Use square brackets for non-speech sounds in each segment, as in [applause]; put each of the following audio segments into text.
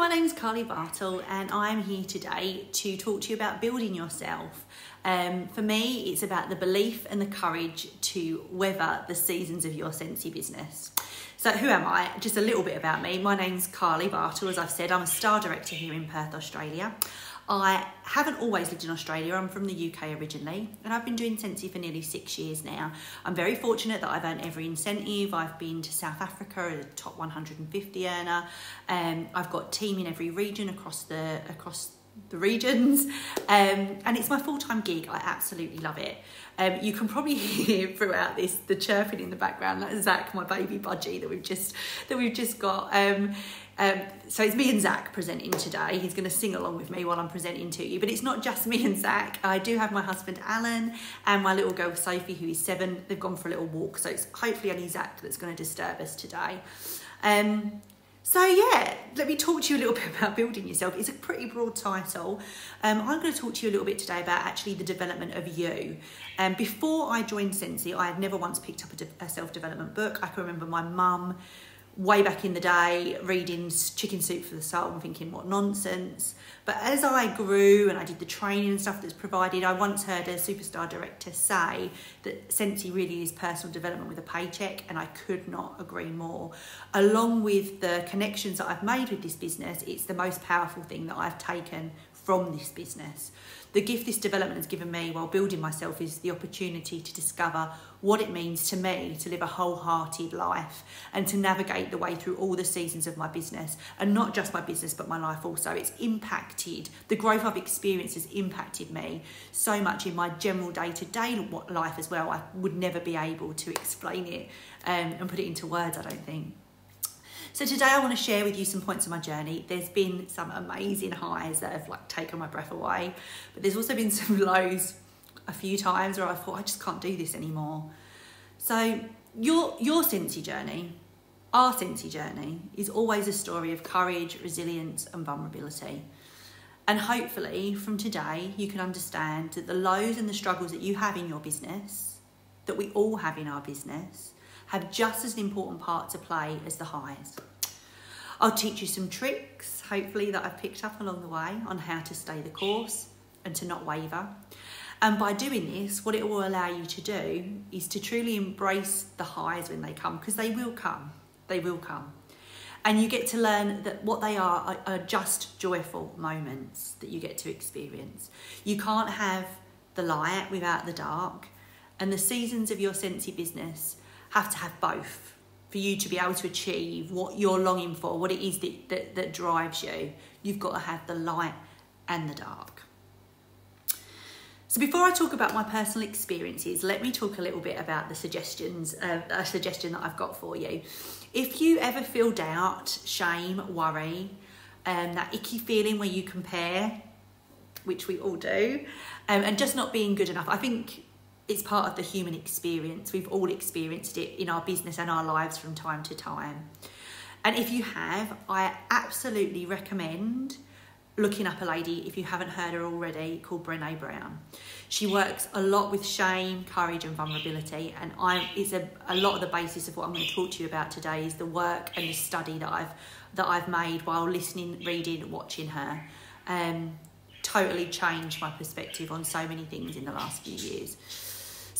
my name is Carlie Bartle, and I'm here today to talk to you about building yourself. Um, for me, it's about the belief and the courage to weather the seasons of your Scentsy business. So, who am I? Just a little bit about me. My name's Carlie Bartle, as I've said. I'm a star director here in Perth, Australia. I haven't always lived in Australia. I'm from the UK originally, and I've been doing Scentsy for nearly six years now. I'm very fortunate that I've earned every incentive. I've been to South Africa, a top 150 earner. Um, I've got team in every region across the across the regions, um, and it's my full time gig. I absolutely love it. Um, you can probably [laughs] hear throughout this the chirping in the background. That's Zach, my baby budgie that we've just that we've just got. Um, um, so it's me and Zach presenting today. He's going to sing along with me while I'm presenting to you. But it's not just me and Zach. I do have my husband Alan and my little girl Sophie, who is seven. They've gone for a little walk, so it's hopefully only Zach that's going to disturb us today. Um, so yeah, let me talk to you a little [laughs] bit about building yourself. It's a pretty broad title. Um, I'm going to talk to you a little bit today about actually the development of you. Um, before I joined Scentsy, I had never once picked up a, de- a self-development book. I can remember my mum way back in the day reading Chicken Soup for the Soul and thinking, what nonsense. But as I grew and I did the training and stuff that's provided, I once heard a superstar director say that Scentsy really is personal development with a paycheck, and I could not agree more. Along with the connections that I've made with this business, it's the most powerful thing that I've taken from this business. The gift this development has given me while building myself is the opportunity to discover what it means to me to live a wholehearted life and to navigate the way through all the seasons of my business and not just my business but my life also. It's impacted, the growth I've experienced has impacted me so much in my general day to day life as well. I would never be able to explain it um, and put it into words, I don't think. So today I want to share with you some points of my journey. There's been some amazing highs that have like taken my breath away, but there's also been [laughs] some lows a few times where I thought I just can't do this anymore. So your your Scentsy journey, our Scentsy journey, is always a story of courage, resilience, and vulnerability. And hopefully, from today, you can understand that the lows and the struggles that you have in your business, that we all have in our business, have just as an important part to play as the highs. I'll teach you some tricks, hopefully, that I've picked up along the way on how to stay the course and to not waver. And by doing this, what it will allow you to do is to truly embrace the highs when they come, because they will come. They will come. And you get to learn that what they are, are are just joyful moments that you get to experience. You can't have the light without the dark. And the seasons of your Scentsy business have to have both for you to be able to achieve what you're longing for, what it is that, that, that drives you. You've got to have the light and the dark. So before I talk about my personal experiences, let me talk a little bit about the suggestions, uh, a suggestion that I've got for you. If you ever feel doubt, shame, worry, um, that icky feeling where you compare, which we all do, um, and just not being good enough, I think it's part of the human experience. We've all experienced it in our business and our lives from time to time. And if you have, I absolutely recommend looking up a lady, if you haven't heard her already, called Brene Brown. She works a lot with shame, courage, and vulnerability, and I it's a, a lot of the basis of what I'm going to talk to you about today is the work and the study that I've that I've made while listening, reading, watching her. Um, totally changed my perspective on so many things in the last few years.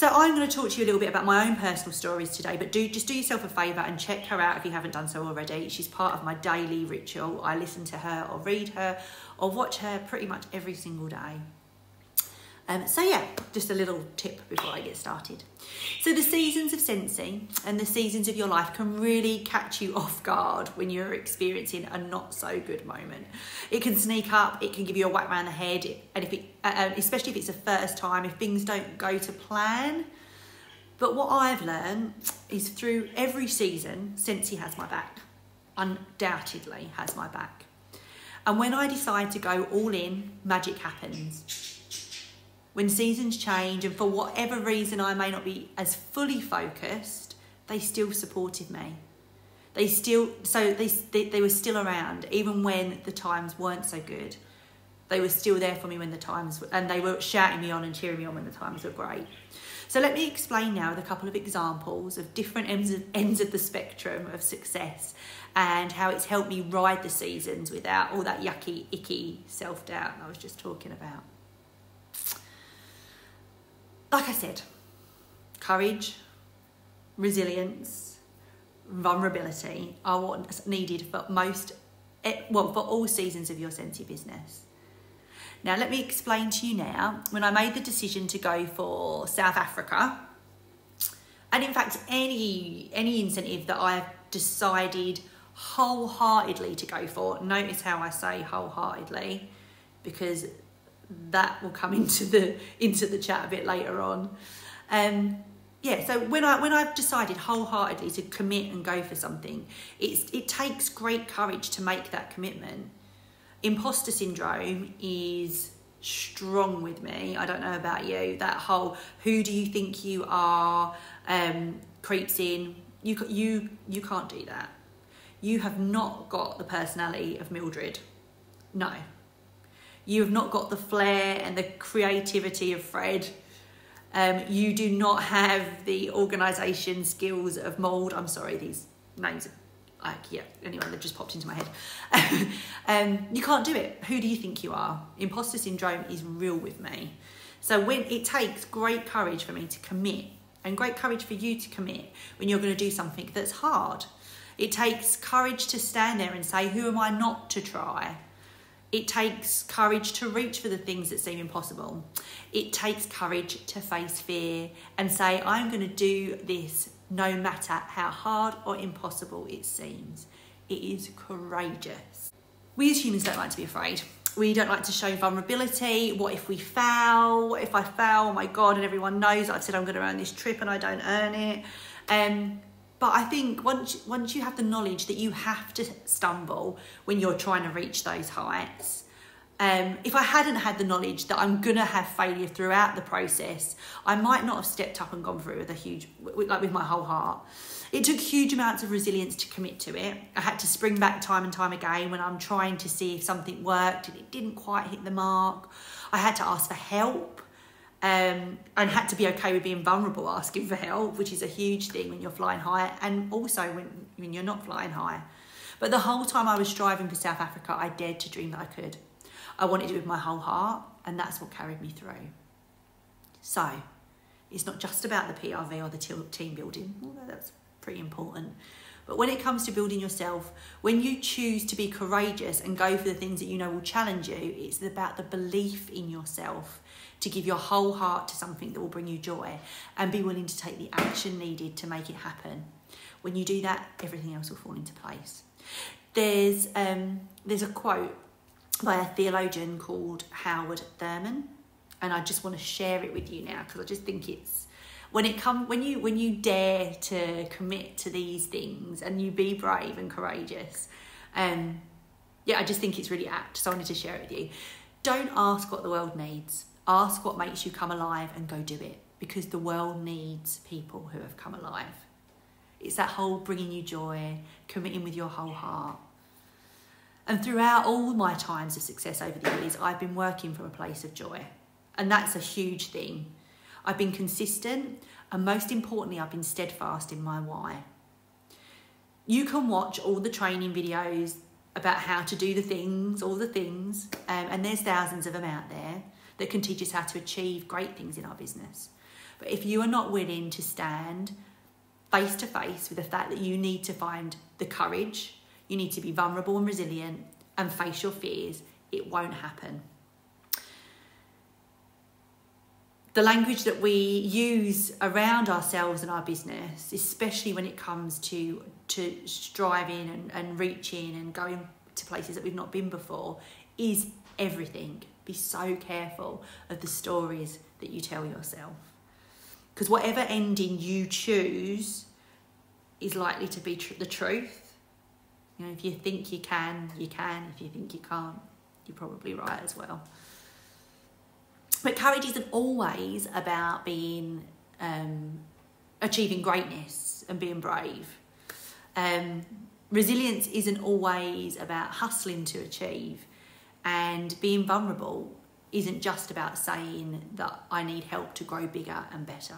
So I'm going to talk to you a little bit about my own personal stories today, but do just do yourself a favour and check her out if you haven't done so already. She's part of my daily ritual. I listen to her or read her or watch her pretty much every single day. Um, so yeah, just a little tip before I get started. So the seasons of Scentsy and the seasons of your life can really catch you [laughs] off guard when you're experiencing a not so good moment. It can sneak up, it can give you a whack around the head, and if it, uh, uh especially if it's the first time, if things don't go to plan. But what I've learned is through every season, Scentsy has my back, undoubtedly has my back. And when I decide to go all in, magic happens when seasons change and for whatever reason I may not be as fully focused, they still supported me. They still, so they, they, they were still around even when the times weren't so good. They were still there for me when the times, and they were shouting me on and cheering me on when the times were great. So let me explain now with a couple of examples of different ends of, ends of the spectrum of success and how it's helped me ride the seasons without all that yucky, icky self doubt I was just talking about. Like I said, courage, resilience, vulnerability are what's needed for most, eh, well, for all seasons of your Scentsy business. Now, let me explain to you now. When I made the decision to go for South Africa, and in fact, any any incentive that I've decided wholeheartedly to go for, notice how I say wholeheartedly, because that will come into the into the chat a bit later on. Um, yeah, so when I when I've decided wholeheartedly to commit and go for something, it's it takes great courage to make that commitment imposter syndrome is strong with me. I don't know about you. That whole "who do you think you are" um, creeps in. You you you can't do that. You have not got the personality of Mildred. No. You have not got the flair and the creativity of Fred. Um, you do not have the organisation skills of Mould. I'm sorry, these names are like yeah anyway that just popped into my head. [laughs] Um, you can't do it. Who do you think you are? Imposter syndrome is real with me. So when it takes great courage for me to commit and great courage for you to commit when you're going to do something that's hard. It takes courage to stand there and say who am i not to try it takes courage to reach for the things that seem impossible. It takes courage to face fear and say, I'm going to do this no matter how hard or impossible it seems. It is courageous. We as humans don't like to be afraid. We don't like to show vulnerability. What if we fail? What if I fail? Oh my God, and everyone knows I've said I'm going to earn this trip and I don't earn it. Um, but I think once, once you have the knowledge that you have to stumble when you're trying to reach those heights, um, if I hadn't had the knowledge that I'm gonna have failure throughout the process, I might not have stepped up and gone through with a huge, like with my whole heart. It took huge amounts of resilience to commit to it. I had to spring back time and time again when I'm trying to see if something worked and it didn't quite hit the mark. I had to ask for help um, and had to be okay with being vulnerable, asking for help, which is a huge thing when you're flying high and also when, when you're not flying high. But the whole time I was striving for South Africa, I dared to dream that I could. I wanted it with my whole heart, and that's what carried me through. So, it's not just about the PRV or the team building, although that's pretty important. But when it comes to building yourself, when you choose to be courageous and go for the things that you know will challenge you, it's about the belief in yourself to give your whole heart to something that will bring you joy and be willing to take the action needed to make it happen. When you do that, everything else will fall into place. There's um, there's a quote by a theologian called Howard Thurman, and I just want to share it with you now because I just think it's when it come when you when you dare to commit to these things and you be brave and courageous. Um, yeah, I just think it's really apt. So I wanted to share it with you. Don't ask what the world needs. Ask what makes you come alive and go do it because the world needs people who have come alive. It's that whole bringing you joy, committing with your whole heart. And throughout all my times of success over the years, I've been working from a place of joy. And that's a huge thing. I've been consistent, and most importantly, I've been steadfast in my why. You can watch all the training videos about how to do the things, all the things, um, and there's thousands of them out there that can teach us how to achieve great things in our business. But if you are not willing to stand face to face with the fact that you need to find the courage you need to be vulnerable and resilient and face your fears. It won't happen. The language that we use around ourselves and our business, especially when it comes to, to striving and, and reaching and going to places that we've not been before, is everything. Be so careful of the stories that you tell yourself. Because whatever ending you choose is likely to be tr- the truth you know, if you think you can, you can. If you think you can't, you're probably right as well. But courage isn't always about being um, achieving greatness and being brave. Um, resilience isn't always about hustling to achieve, and being vulnerable isn't just about saying that I need help to grow bigger and better.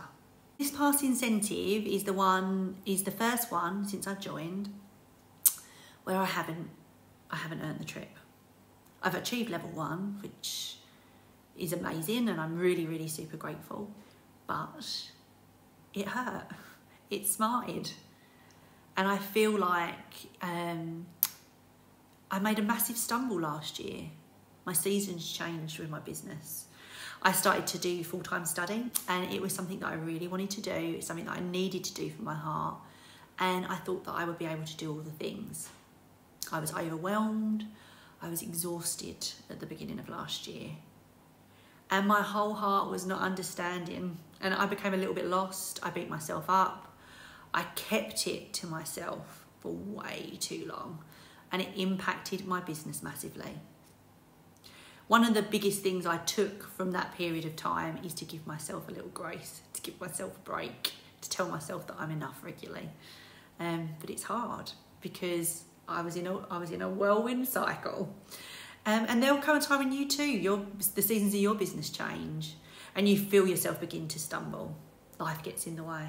This past incentive is the one is the first one since I've joined where I haven't I haven't earned the trip. I've achieved level one, which is amazing and I'm really, really super grateful. But it hurt. It smarted. And I feel like um, I made a massive stumble last year. My seasons changed with my business. I started to do full time study, and it was something that I really wanted to do. It's something that I needed to do for my heart, and I thought that I would be able to do all the things. I was overwhelmed, I was exhausted at the beginning of last year, and my whole heart was not understanding, and I became a little bit lost. I beat myself up, I kept it to myself for way too long, and it impacted my business massively one of the biggest things I took from that period of time is to give myself a little grace, to give myself a break, to tell myself that I'm enough regularly. Um, but it's hard because I was in a I was in a whirlwind cycle. Um, and there'll come a time when you too, your the seasons of your business change, and you feel yourself begin to stumble. Life gets in the way.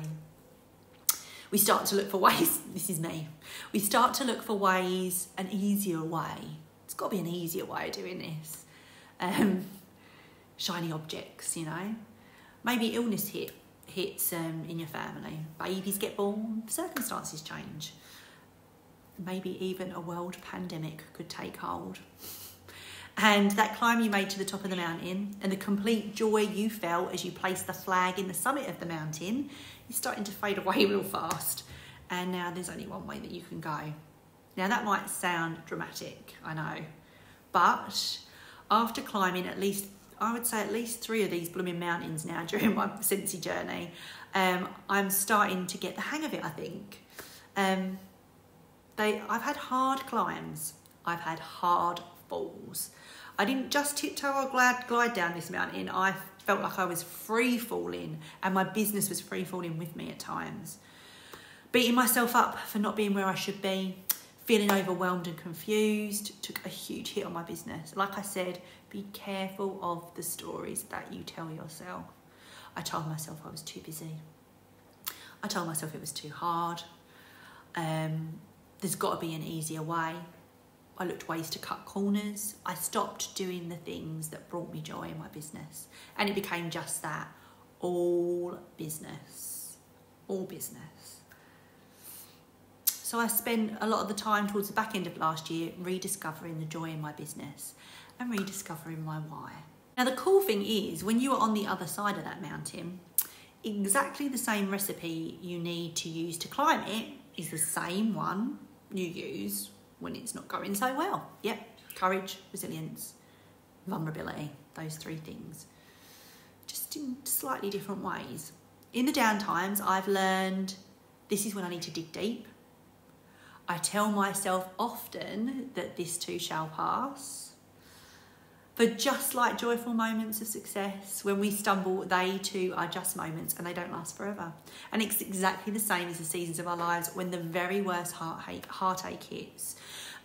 We start to look for ways. [laughs] This is me. We start to look for ways, an easier way. It's got to be an easier way of doing this um, shiny objects, you know. Maybe illness hit hits um, in your family. Babies get born, circumstances change. Maybe even a world pandemic could take hold. And that climb you made to the top of the mountain and the complete joy you felt as you placed the flag in the summit of the mountain is starting to fade away [laughs] real fast. And now there's only one way that you can go. Now that might sound dramatic, I know, but after climbing at least, I would say at least three of these blooming mountains now [laughs] during my Scentsy journey, um, I'm starting to get the hang of it, I think. Um, they, I've had hard climbs, I've had hard falls. I didn't just tiptoe or glide, glide down this mountain, I felt like I was free falling and my business was free falling with me at times. Beating myself up for not being where I should be, feeling overwhelmed and confused took a huge hit on my business. Like I said, be careful of the stories that you tell yourself. I told myself I was too busy. I told myself it was too hard. Um, there's got to be an easier way. I looked ways to cut corners. I stopped doing the things that brought me joy in my business. And it became just that all business. All business. So I spent a lot of the time towards the back end of last year rediscovering the joy in my business and rediscovering my why. Now the cool thing is when you are on the other side of that mountain, exactly the same recipe you need to use to climb it is the same one you use when it's not going so well. Yep, courage, resilience, vulnerability, those three things. Just in slightly different ways. In the down times, I've learned this is when I need to dig deep I tell myself often that this too shall pass. But just like joyful moments of success, when we stumble, they too are just moments and they don't last forever. And it's exactly the same as the seasons of our lives when the very worst heartache, heartache hits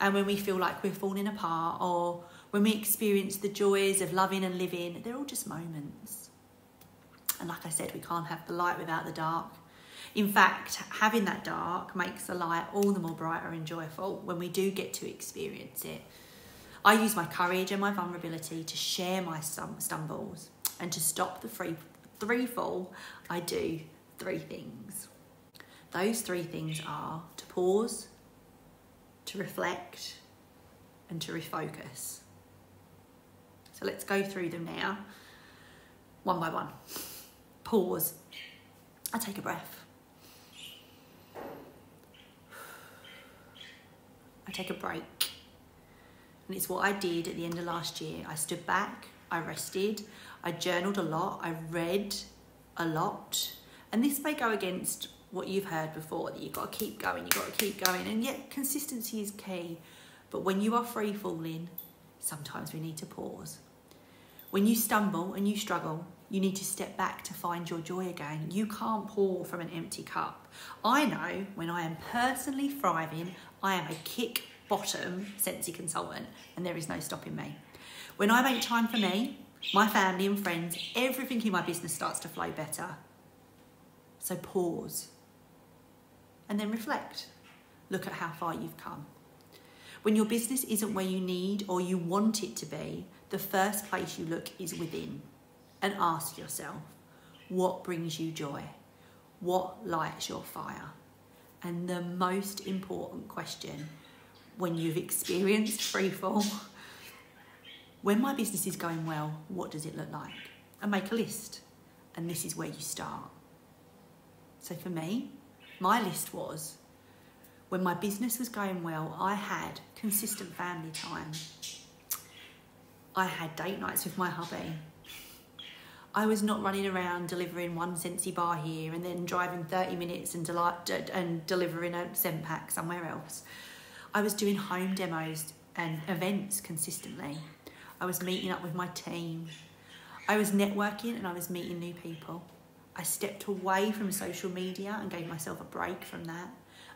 and when we feel like we're falling apart or when we experience the joys of loving and living, they're all just moments. And like I said, we can't have the light without the dark. In fact, having that dark makes the light all the more brighter and joyful when we do get to experience it. I use my courage and my vulnerability to share my stumbles and to stop the free, three fall. I do three things. Those three things are to pause, to reflect, and to refocus. So let's go through them now, one by one. Pause. I take a breath. I take a break. And it's what I did at the end of last year. I stood back, I rested, I journaled a lot, I read a lot. And this may go against what you've heard before that you've got to keep going, you've got to keep going. And yet, consistency is key. But when you are free falling, sometimes we need to pause. When you stumble and you struggle, you need to step back to find your joy again. You can't pour from an empty cup. I know when I am personally thriving, I am a kick bottom Scentsy consultant and there is no stopping me. When I make time for me, my family and friends, everything in my business starts to flow better. So pause and then reflect. Look at how far you've come. When your business isn't where you need or you want it to be, the first place you look is within and ask yourself, what brings you joy? What lights your fire? And the most important question when you've experienced free fall. when my business is going well, what does it look like? And make a list. And this is where you start. So for me, my list was when my business was going well, I had consistent family time. I had date nights with my hubby. I was not running around delivering one Scentsy bar here and then driving 30 minutes and, and delivering a scent pack somewhere else. I was doing home demos and events consistently. I was meeting up with my team. I was networking and I was meeting new people. I stepped away from social media and gave myself a break from that.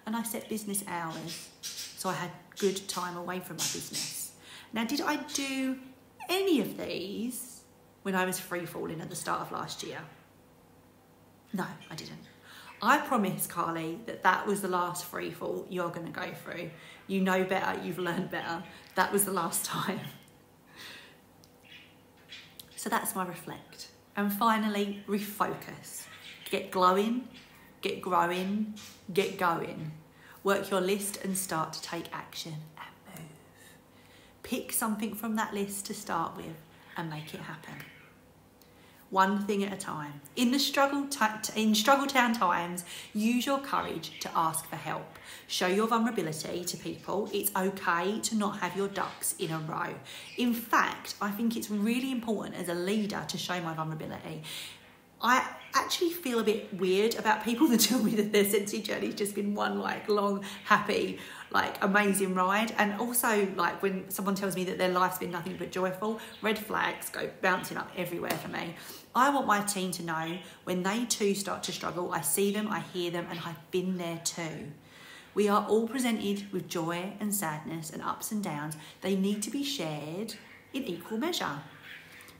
And I set business hours so I had good time away from my business. Now, did I do any of these when I was free falling at the start of last year? No, I didn't. I promise, Carlie, that that was the last free fall you're going to go through. You know better, you've learned better. That was the last [laughs] time. So that's my reflect. And finally, refocus. Get glowing, get growing, get going. Work your list and start to take action and move. Pick something from that list to start with and make it happen one thing at a time. In the struggle in struggle town times, use your courage to ask for help. Show your vulnerability to people. It's okay to not have your ducks in a row. In fact, I think it's really important as a leader to show my vulnerability. I actually feel a bit weird about people [laughs] that tell me that their Scentsy journey's just been one like long, happy, like amazing ride. And also like when someone tells me that their life's been nothing but joyful, red flags go bouncing up everywhere for me. I want my team to know when they too start to struggle, I see them, I hear them, and I've been there too. We are all presented with joy and sadness and ups and downs. They need to be shared in equal measure.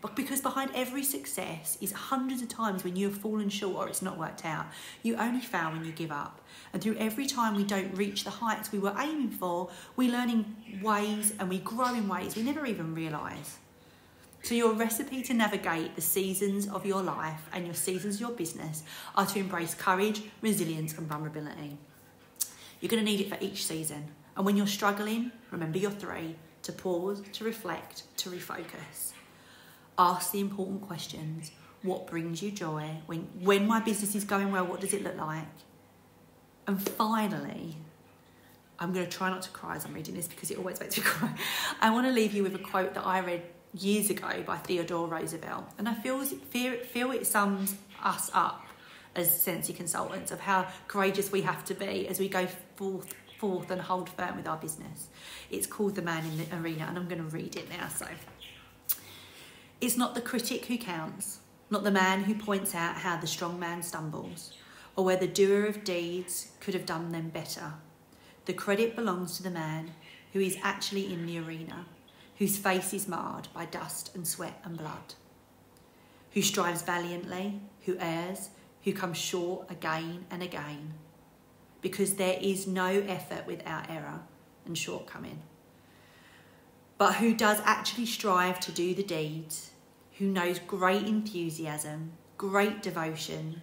But because behind every success is hundreds of times when you have fallen short or it's not worked out. You only fail when you give up. And through every time we don't reach the heights we were aiming for, we learn in ways and we grow in ways we never even realise. So, your recipe to navigate the seasons of your life and your seasons of your business are to embrace courage, resilience, and vulnerability. You're going to need it for each season. And when you're struggling, remember your three to pause, to reflect, to refocus. Ask the important questions. What brings you joy? When, when my business is going well, what does it look like? And finally, I'm going to try not to cry as I'm reading this because it always makes me [laughs] cry. I want to leave you with a quote that I read years ago by Theodore Roosevelt. And I feel, feel, feel it sums us up as Scentsy consultants of how courageous we have to be as we go forth, forth and hold firm with our business. It's called The Man in the Arena, and I'm going to read it now. So, it's not the critic who counts, not the man who points out how the strong man stumbles, or where the doer of deeds could have done them better. The credit belongs to the man who is actually in the arena whose face is marred by dust and sweat and blood, who strives valiantly, who errs, who comes short again and again, because there is no effort without error and shortcoming, but who does actually strive to do the deeds, who knows great enthusiasm, great devotion,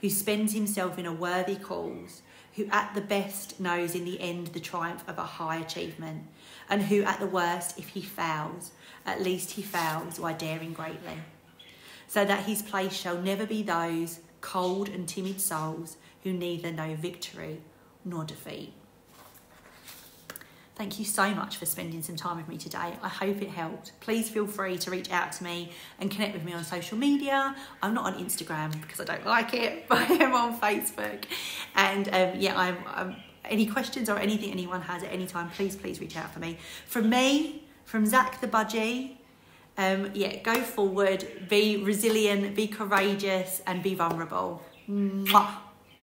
who spends himself in a worthy cause, who at the best knows in the end the triumph of a high achievement, and who at the worst, if he fails, at least he fails while daring greatly, so that his place shall never be those cold and timid souls who neither know victory nor defeat. Thank you so much for spending some time with me today. I hope it helped. Please feel free to reach out to me and connect with me on social media. I'm not on Instagram because I don't like it, [laughs] but I am on Facebook. And um, yeah, I'm, I'm, any questions or anything anyone has at any time, please, please reach out for me. From me, from Zach the Budgie, um, yeah, go forward, be resilient, be courageous, and be vulnerable. Mwah.